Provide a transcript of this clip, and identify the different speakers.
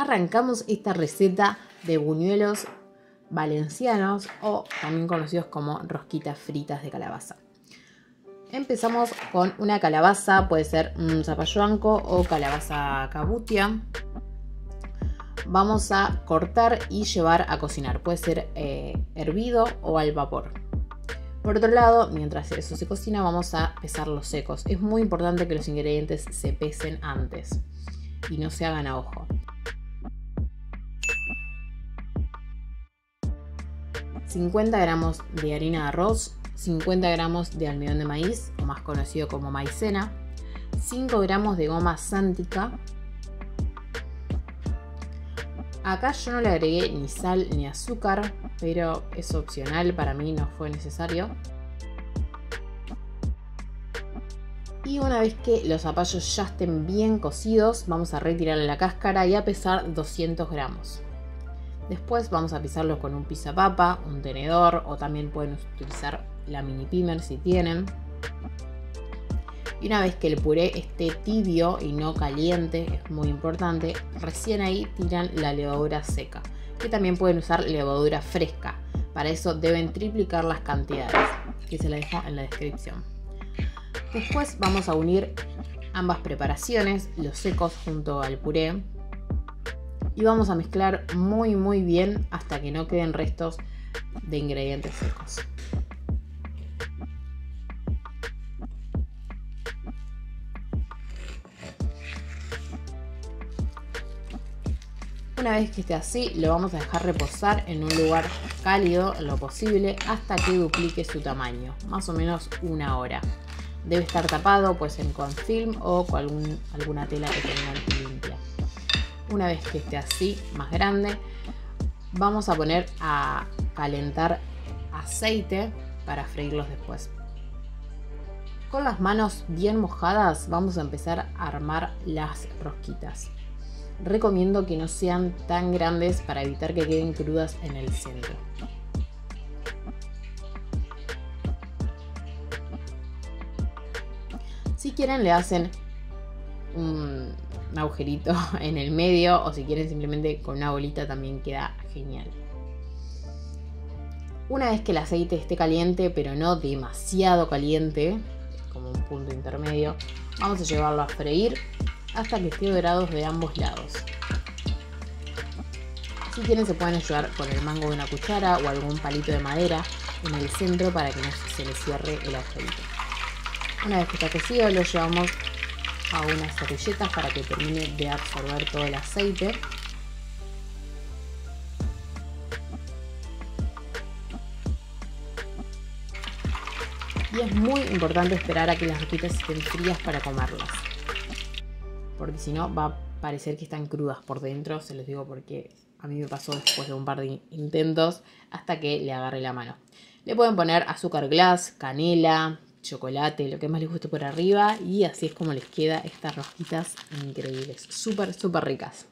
Speaker 1: arrancamos esta receta de buñuelos valencianos o también conocidos como rosquitas fritas de calabaza. Empezamos con una calabaza, puede ser un zapallo anco o calabaza cabutia. Vamos a cortar y llevar a cocinar, puede ser eh, hervido o al vapor. Por otro lado, mientras eso se cocina, vamos a pesar los secos. Es muy importante que los ingredientes se pesen antes y no se hagan a ojo. 50 gramos de harina de arroz, 50 gramos de almidón de maíz, o más conocido como maicena, 5 gramos de goma sántica. Acá yo no le agregué ni sal ni azúcar, pero es opcional, para mí no fue necesario. Y una vez que los zapallos ya estén bien cocidos, vamos a retirarle la cáscara y a pesar 200 gramos. Después vamos a pisarlo con un papa, un tenedor o también pueden utilizar la mini pimer si tienen. Y una vez que el puré esté tibio y no caliente, es muy importante, recién ahí tiran la levadura seca, que también pueden usar levadura fresca. Para eso deben triplicar las cantidades, que se la dejo en la descripción. Después vamos a unir ambas preparaciones, los secos junto al puré, y vamos a mezclar muy muy bien hasta que no queden restos de ingredientes secos. Una vez que esté así, lo vamos a dejar reposar en un lugar cálido lo posible hasta que duplique su tamaño, más o menos una hora. Debe estar tapado, pues con film o con alguna tela que tengan limpia. Una vez que esté así, más grande, vamos a poner a calentar aceite para freírlos después. Con las manos bien mojadas vamos a empezar a armar las rosquitas. Recomiendo que no sean tan grandes para evitar que queden crudas en el centro. Si quieren le hacen un agujerito en el medio o si quieren simplemente con una bolita también queda genial. Una vez que el aceite esté caliente, pero no demasiado caliente, como un punto intermedio, vamos a llevarlo a freír hasta que esté dorados de ambos lados. Si quieren se pueden ayudar con el mango de una cuchara o algún palito de madera en el centro para que no se le cierre el agujerito. Una vez que está cocido lo llevamos a unas servilletas para que termine de absorber todo el aceite. Y es muy importante esperar a que las rosquitas estén frías para comerlas. Porque si no va a parecer que están crudas por dentro. Se los digo porque a mí me pasó después de un par de intentos hasta que le agarré la mano. Le pueden poner azúcar glass, canela, chocolate, lo que más les guste por arriba y así es como les queda estas rosquitas increíbles, súper, súper ricas.